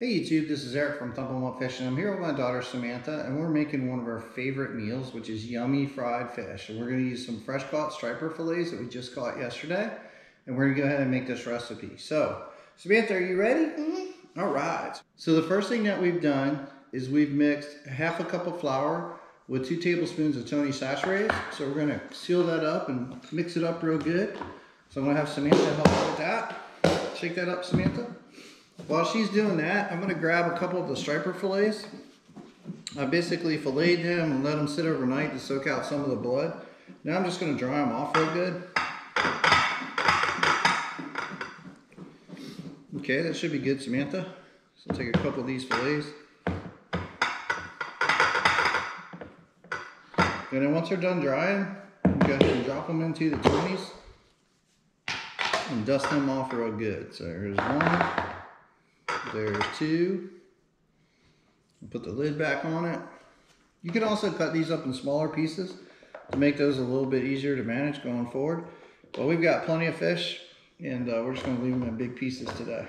Hey YouTube, this is Eric from Thump 'em Up Fishing. I'm here with my daughter Samantha and we're making one of our favorite meals, which is yummy fried fish. And we're gonna use some fresh caught striper fillets that we just caught yesterday. And we're gonna go ahead and make this recipe. So, Samantha, are you ready? Mm -hmm. All right. So the first thing that we've done is we've mixed half a cup of flour with two tablespoons of Tony Chachere's. So we're gonna seal that up and mix it up real good. So I'm gonna have Samantha help with that. Shake that up, Samantha. While she's doing that, I'm going to grab a couple of the striper fillets. I basically filleted them and let them sit overnight to soak out some of the blood. Now I'm just going to dry them off real good. Okay, that should be good, Samantha. So I'll take a couple of these fillets. And then once they're done drying, go ahead and drop them into the Tony's and dust them off real good. So here's one. There's two. Put the lid back on it. You can also cut these up in smaller pieces to make those a little bit easier to manage going forward. But we've got plenty of fish and uh, we're just gonna leave them in big pieces today.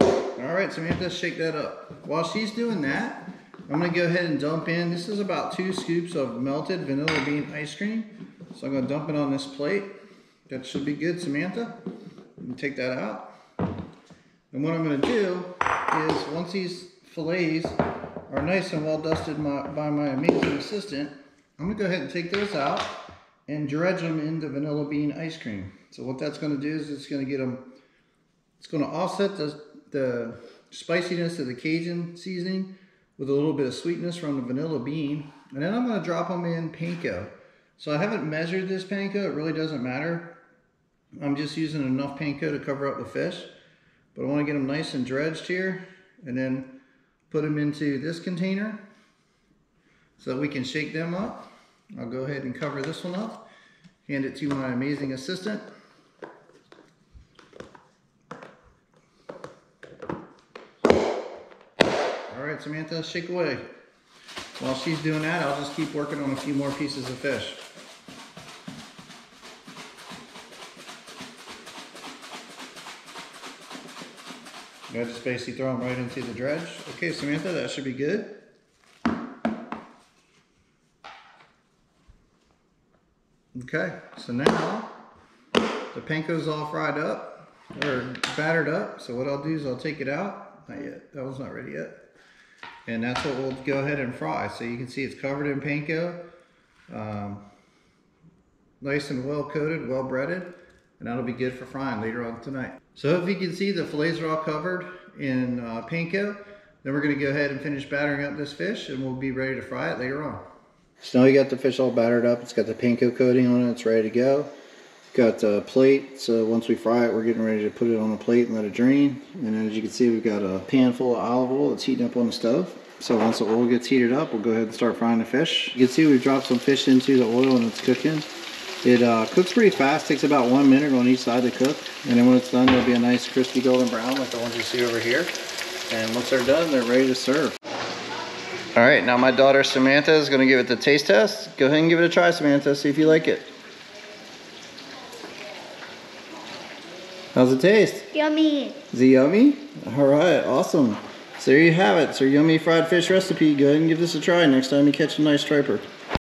All right, so we have to shake that up. While she's doing that, I'm gonna go ahead and dump in, this is about two scoops of melted vanilla bean ice cream. So I'm gonna dump it on this plate. That should be good, Samantha. take that out. And what I'm going to do is once these fillets are nice and well dusted my, by my amazing assistant, I'm going to go ahead and take those out and dredge them into vanilla bean ice cream. So what that's going to do is it's going to get them, it's going to offset the, the spiciness of the Cajun seasoning with a little bit of sweetness from the vanilla bean. And then I'm going to drop them in panko. So I haven't measured this panko, it really doesn't matter. I'm just using enough panko to cover up the fish. But I want to get them nice and dredged here and then put them into this container so we can shake them up. I'll go ahead and cover this one up, hand it to my amazing assistant. All right, Samantha, shake away. While she's doing that, I'll just keep working on a few more pieces of fish. I just basically throw them right into the dredge. Okay, Samantha, that should be good. Okay, so now the panko's all fried up or battered up. So what I'll do is I'll take it out. Not yet, that one's not ready yet. And that's what we'll go ahead and fry. So you can see it's covered in panko. Um, nice and well coated, well breaded and that'll be good for frying later on tonight. So if you can see the fillets are all covered in uh, panko, then we're gonna go ahead and finish battering up this fish and we'll be ready to fry it later on. So now you got the fish all battered up. It's got the panko coating on it. It's ready to go. Got the plate. So once we fry it, we're getting ready to put it on a plate and let it drain. And as you can see, we've got a pan full of olive oil that's heating up on the stove. So once the oil gets heated up, we'll go ahead and start frying the fish. You can see we've dropped some fish into the oil and it's cooking. It uh, cooks pretty fast, takes about one minute on each side to cook. And then when it's done, there'll be a nice crispy golden brown like the ones you see over here. And once they're done, they're ready to serve. All right, now my daughter Samantha is gonna give it the taste test. Go ahead and give it a try, Samantha, see if you like it. How's it taste? Yummy. Is it yummy? All right, awesome. So there you have it. It's our yummy fried fish recipe. Go ahead and give this a try next time you catch a nice striper.